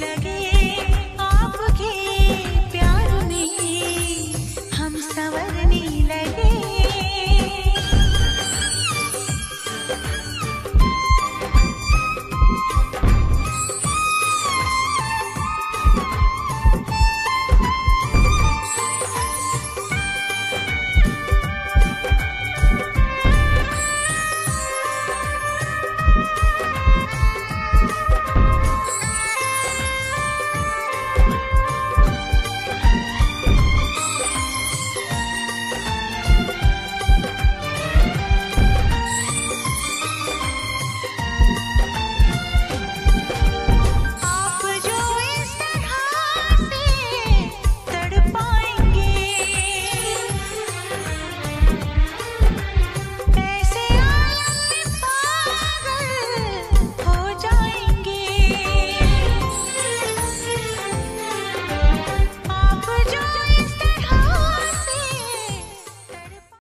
लगे आपके प्यार दी हम समझने लगे